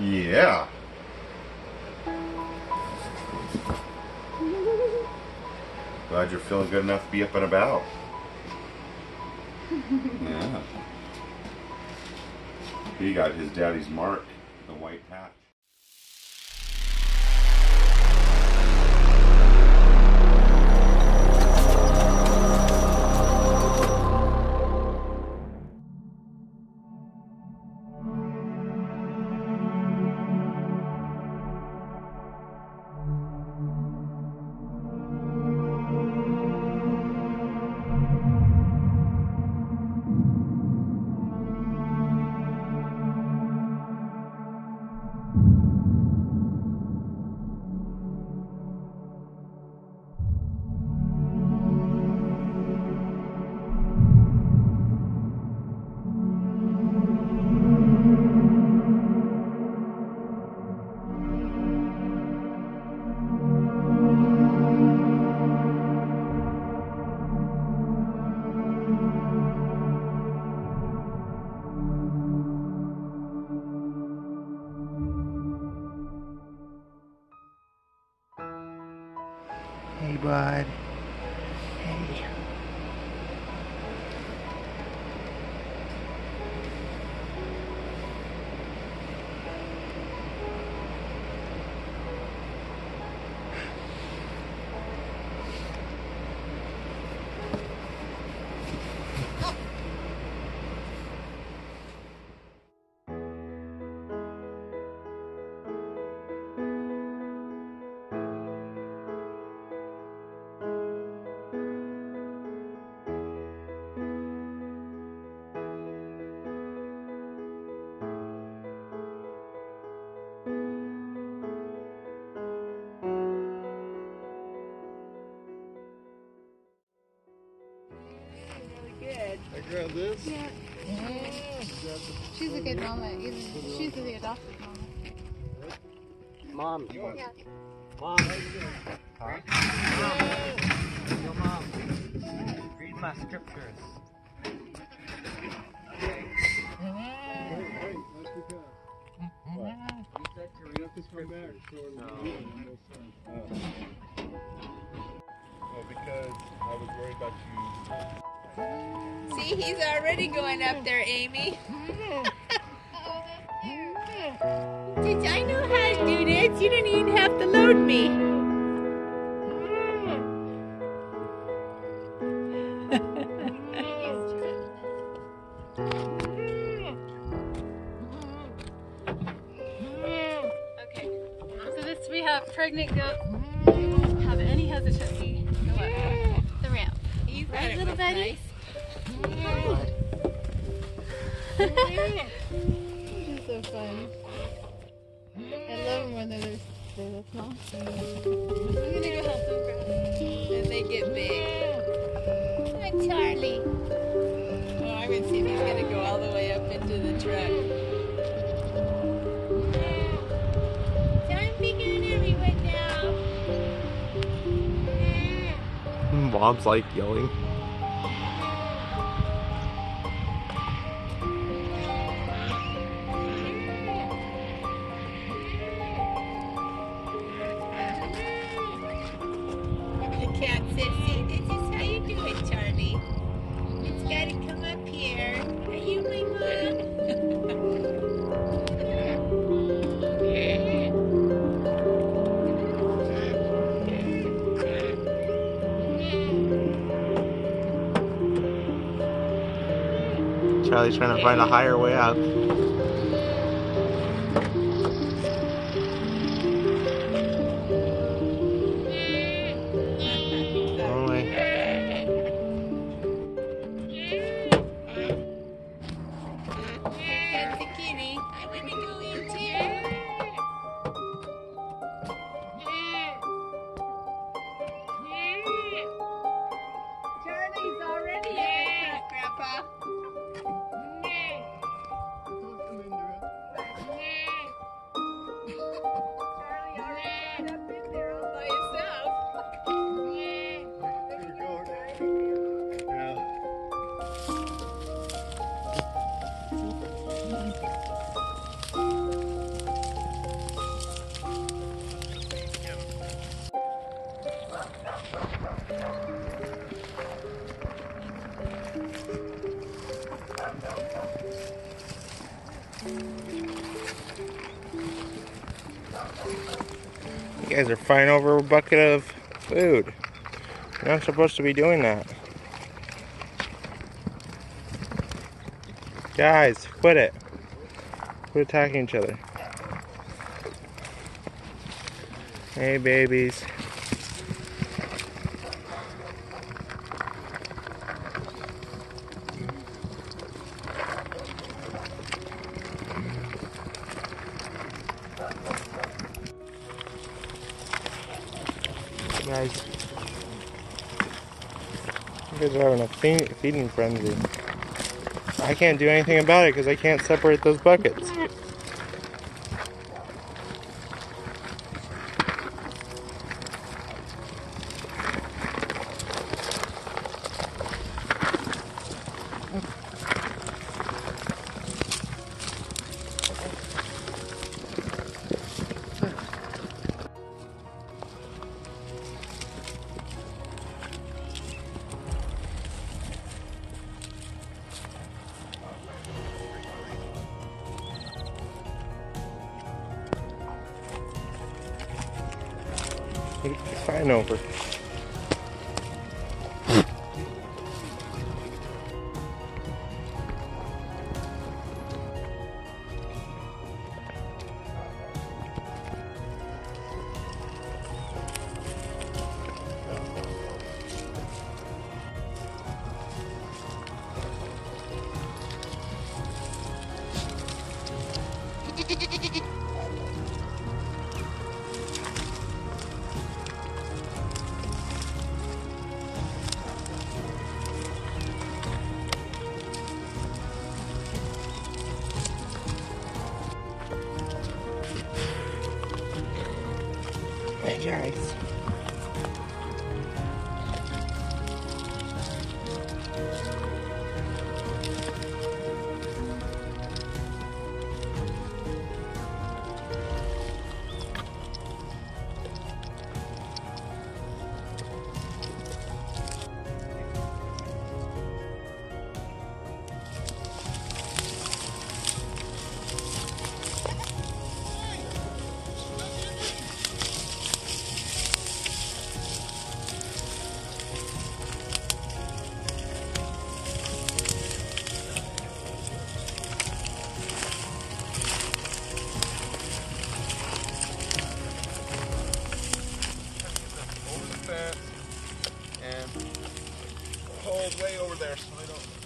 Yeah. Glad you're feeling good enough to be up and about. yeah. He got his daddy's mark, the white patch. Grab this. Yeah. She's a good mama. She's the adopted mama. Mom. Yeah. Mom. Huh? Yo, mom. Read my scriptures. Hey, that's because. You said to You read to come back short of No. the video on this side. Oh, because I was worried about you. See, he's already going up there, Amy. Did I know how to do this? You didn't even have to load me. Okay, so this we have pregnant goat. Have any hesitancy. Go up the ramp. He's Right, little with Betty? Nice. It's so fun. I love them when they're this small. I'm gonna go help them grab. And they get big. Hi, Charlie. Oh, I'm gonna see he's gonna go all the way up into the truck. Mom's like yelling. Charlie's trying to find a higher way out. You guys are fighting over a bucket of food. You're not supposed to be doing that. Guys, quit it. Quit attacking each other. Hey, babies. Feeding frenzy. I can't do anything about it because I can't separate those buckets. Way over there so they don't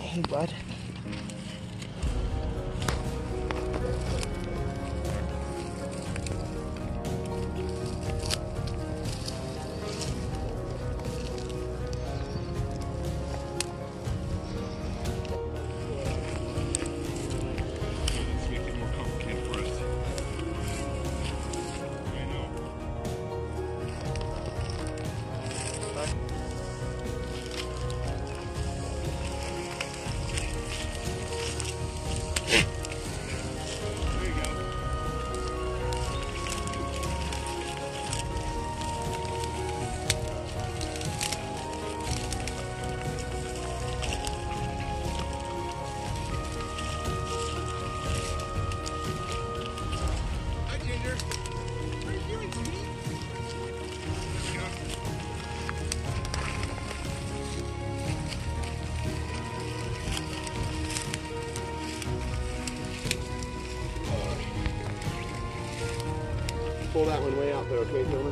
Hey, bud. Okay?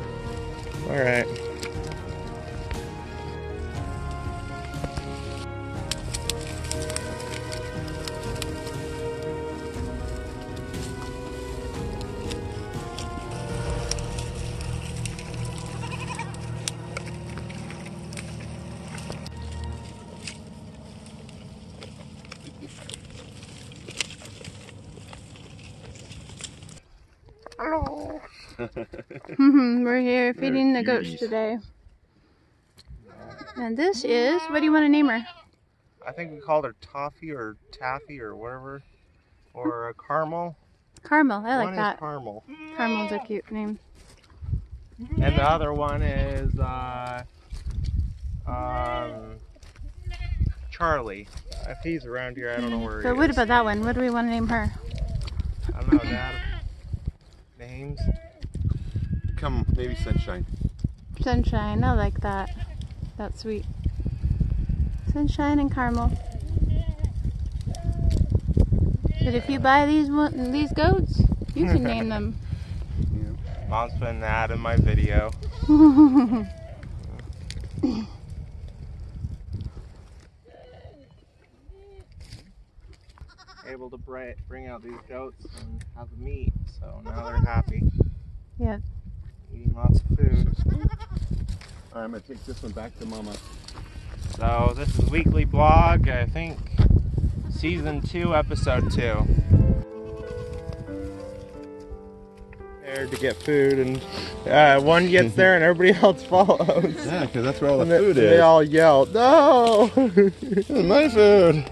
We're here feeding the goats today. And this is, what do you want to name her? I think we called her Toffee or Taffy or whatever, or a Caramel. Carmel. I like one that. is Caramel, Carmel's a cute name. and the other one is uh, Um, Charlie. If he's around here, I don't know where he But what is. about that one? What do we want to name her? I don't know, Dad. Names? Come, maybe sunshine. Sunshine. I like that. That's sweet. Sunshine and caramel. But if you buy these one, these goats, you can name them. Mom's putting that in my video. Able to bring out these goats and have the meat, so now they're happy. Yep. Eating lots of food. All right, I'm gonna take this one back to Mama. So this is weekly blog. I think season two, episode two. Prepared to get food, and uh, one gets there, and everybody else follows. Yeah, because that's where all the And food they is. They all yell, "No!" My food.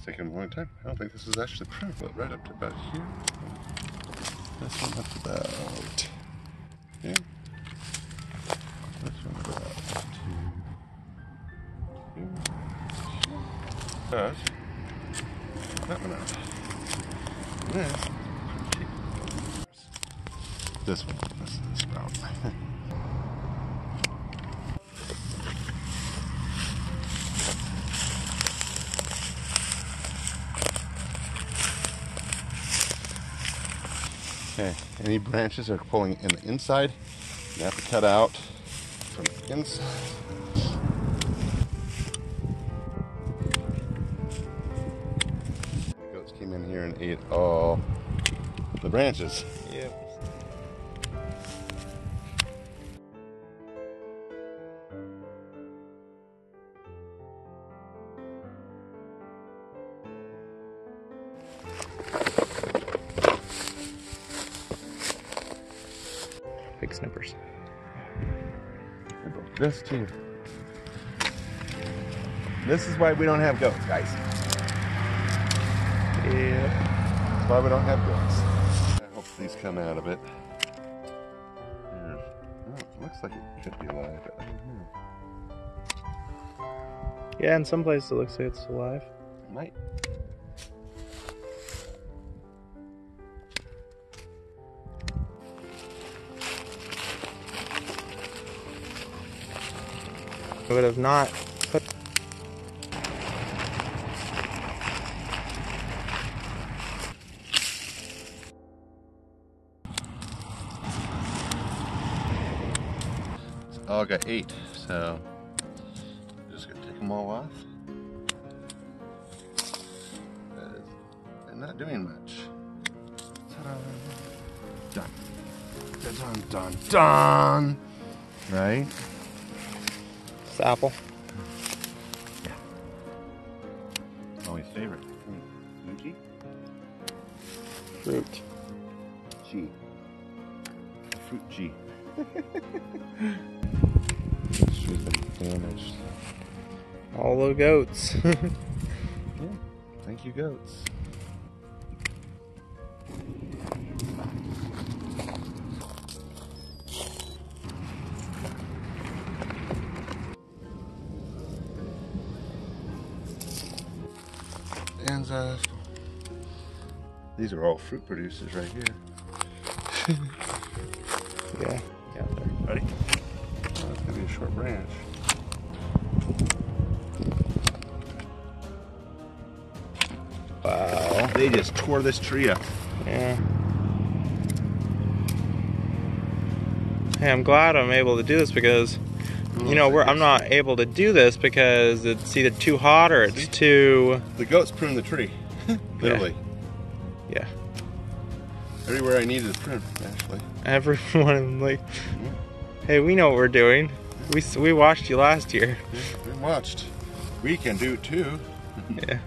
It's taking a long time. I don't think this is actually proof, but right up to about here. This one up to about here. This one about to here. But that one out. This. This one. This is the spout. Okay, any branches are pulling in the inside, you have to cut out from the inside. The goats came in here and ate all the branches. Big snippers. I broke this too. This is why we don't have goats, guys. Yeah. That's why we don't have goats. I hope these come out of it. Oh, looks like it could be alive. but I don't know. Yeah, in some places it looks like it's alive. It might. I would have not put. Oh, I got eight, so just gonna take them all off. That is, they're not doing much. Done. Done, Done. Dun dun dun. Right? It's apple. Yeah. Always favorite. Yuki? Fruit. G. Fruit G. She's been damaged. All the goats. yeah. Thank you, goats. These are all fruit producers right here. yeah. Yeah. Ready? Oh, that's gonna be a short branch. Wow. They just tore this tree up. Yeah. Hey, I'm glad I'm able to do this because, you know, we're, I'm not able to do this because it's either too hot or it's See? too. The goats pruned the tree. Literally. Yeah. Everywhere I needed to print, actually. Everyone, like, hey, we know what we're doing. We, we watched you last year. We watched. We can do it too. Yeah.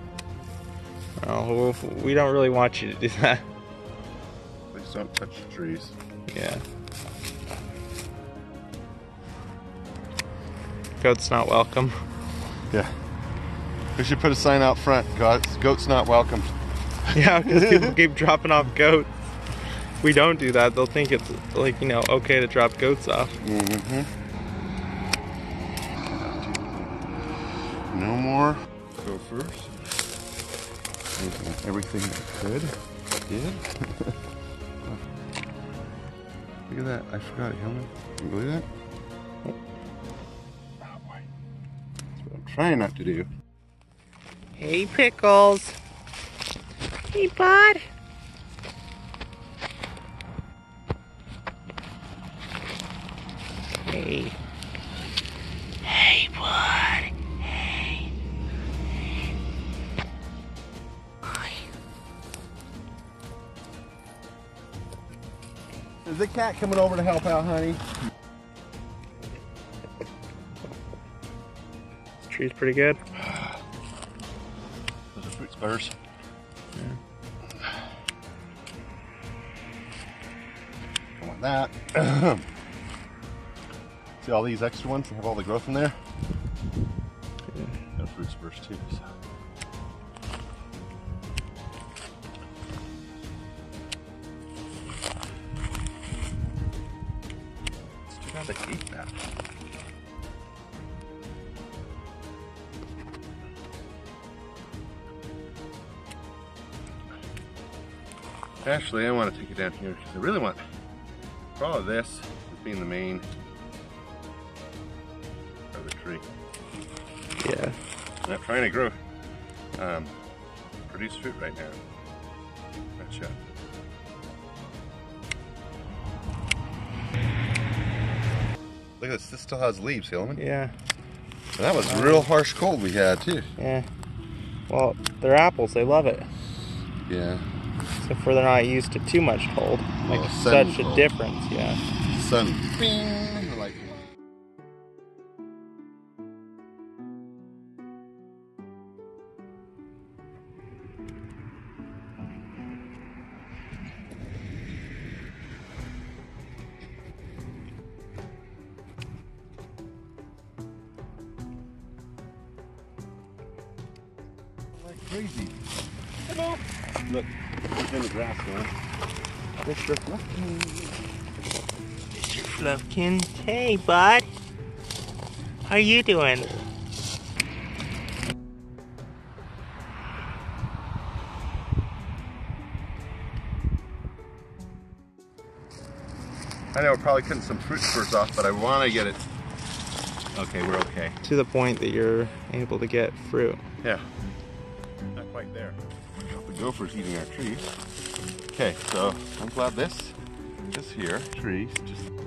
Oh, we don't really want you to do that. Please don't touch the trees. Yeah. Goats not welcome. Yeah. We should put a sign out front. Goats, goats not welcome. Yeah, because people keep dropping off goats. We don't do that. They'll think it's like you know okay to drop goats off. Mm-hmm. No more. Go first. Everything I could. Did. Look at that. I forgot it, Helaman. Can you believe that? Oh boy. That's what I'm trying not to do. Hey, pickles. Hey, bud. Hey. Hey, bud. Hey. Hi. Is the cat coming over to help out, honey? This tree's pretty good. Those are fruit spurs. Don't want that. See all these extra ones? Have all the growth in there. Down here because I really want probably this as being the main of the tree. Yeah. I'm not trying to grow, um, produce fruit right now. Not yet. Look at this. This still has leaves, Helaman. Yeah. And that was real harsh cold we had too. Yeah. Well, they're apples. They love it. Yeah. Except for they're not used to too much cold. Makes Oh, sudden such a difference. Yeah. Sun. Bing. Like. Like crazy. Hello. Look, it's in the grass now. Mr. Fluffy. Fluffkin. Hey, bud. How you doing? I know we're probably cutting some fruit spurs off, but I want to get it. Okay, we're okay. To the point that you're able to get fruit. Yeah. The gopher's eating our trees. Okay, so I'm glad this is here. Trees just.